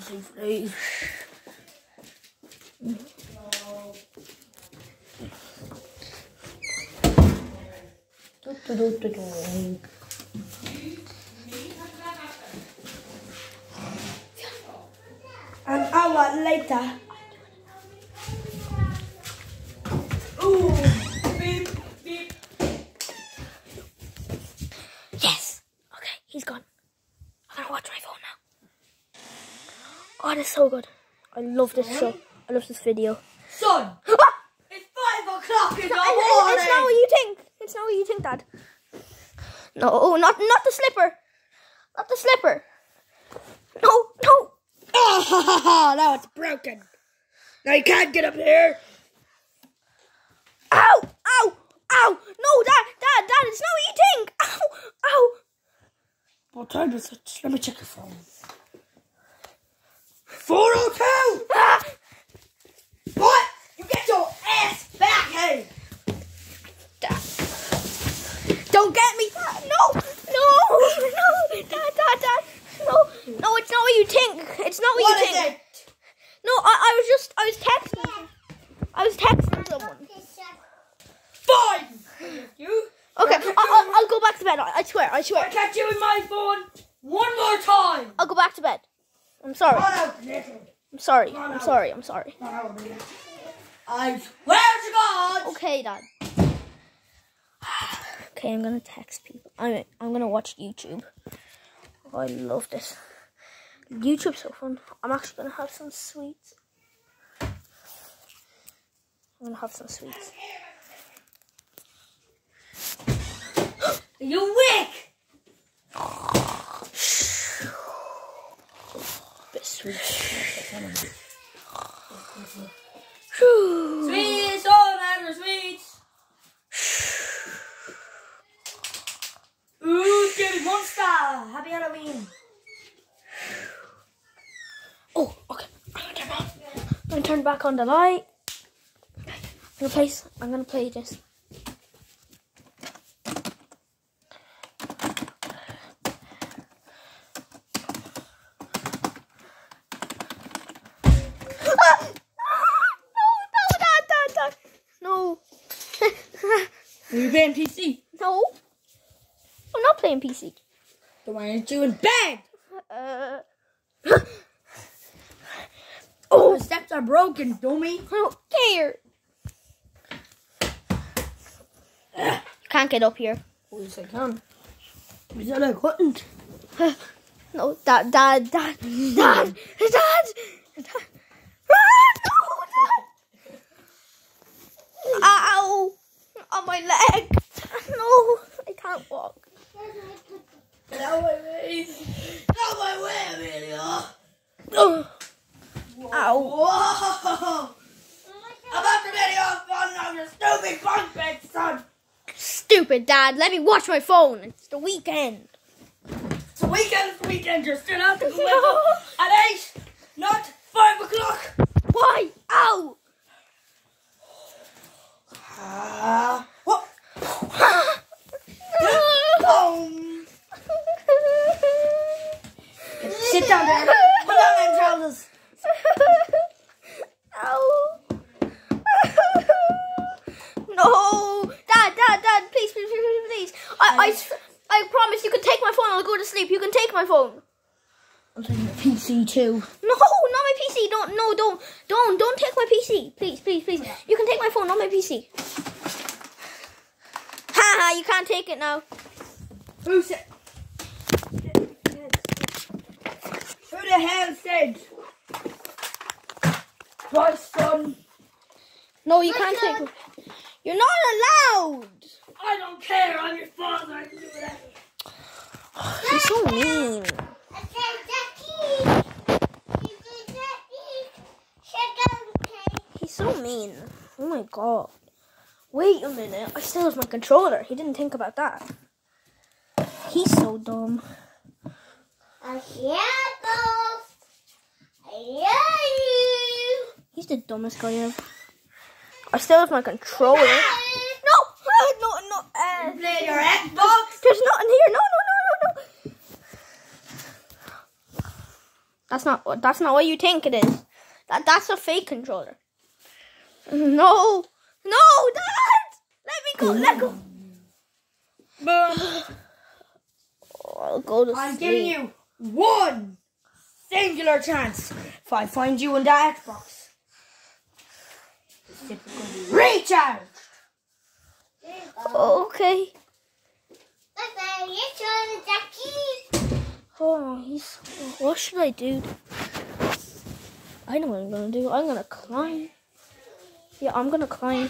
for days. Do, do, do, do, do. An hour later. Ooh, beep, beep. Yes. Okay, he's gone. I'm gonna watch my phone now. Oh, that's so good. I love this show. I love this video. Son, Ah! it's five o'clock in the morning! It's not what you think. It's not what you think, Dad. No, not not the slipper. Not the slipper. No, no. Oh, now it's broken. Now you can't get up here. Ow! Ow! Ow! No, Dad! Dad! Dad! It's not what you think! Ow! Ow! What time is it? Let me check your phone. 402! Ah! What? You get your ass back here! Dad. Don't get me! No! No! No! Dad! Dad! Dad! No! No! It's not what you think! It's not what, What you is think! it? No, I, I was just... I was texting... I was texting someone. Fine! You? Okay, I, I, I'll go back to bed. I, I swear, I swear. I catch you in my phone one more time! I'll go back to bed. I'm sorry. Out. I'm sorry. I'm sorry. I'm sorry. Run out, little. I swear to God! Okay, Dad. Okay, I'm gonna text people. I'm I'm gonna watch YouTube. Oh, I love this. YouTube's so fun. I'm actually gonna have some sweets. I'm gonna have some sweets. You weak? Bit sweet. Sweets, all manner of sweets. Ooh, scary monster! Happy Halloween! Oh, okay. I'm gonna turn on. I'm gonna turn back on the light. I'm gonna play. I'm gonna play this. Ah! No, no, Dad, Dad, Dad. No. Are you playing PC? no. I'm not playing PC. Then why aren't you in bed? Uh. Oh, the steps are broken, dummy. I don't care. You Can't get up here. Oh, yes, I can. We said I couldn't. No, dad, dad, dad, dad, dad, dad. Ah, no, dad. Ow! On my leg. No, I can't walk. Get out of my way. Get out of my way, Amelia. Ugh. Ow. Whoa. I'm after getting off fun of your stupid bunk bed, son. Stupid dad, let me watch my phone. It's the weekend. It's a weekend, it's the weekend. You're still out to go wake at 8, not 5 o'clock. Why? Ow! Ah. What? Boom. Sit down there. Put on. Ow. no. Dad, dad, dad, please, please, please, please, please. I, I, I promise you can take my phone. I'll go to sleep. You can take my phone. I'm taking the PC too. No, not my PC. Don't, no, don't, don't, don't take my PC. Please, please, please. You can take my phone, not my PC. Ha ha, you can't take it now. Who said? Who the hell said? My son. No, you can't take. You're not allowed. I don't care. I'm your father. I can do whatever. You're so mean. He's so mean. Oh my god. Wait a minute. I still have my controller. He didn't think about that. He's so dumb. He's the dumbest guy ever. I still have my controller. No! No, no. Uh, Play your Xbox. there's nothing here. No, no, no, no, no. That's not. That's not what you think it is. That that's a fake controller. No, no, Dad! Let me go. Let go. Boom. Oh, I'll go to I'm sleep. giving you one singular chance. If I find you in that Xbox, gonna recharged. Okay. Oh, he's. What should I do? I know what I'm gonna do. I'm gonna climb. Yeah, I'm gonna climb.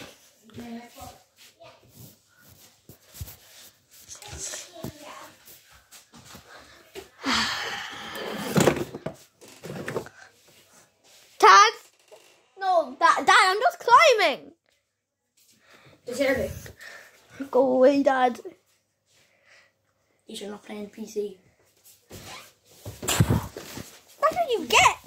Dad! No, Dad, Dad, I'm just climbing! Just hear me. Go away, Dad. You're not playing PC. That's what you get!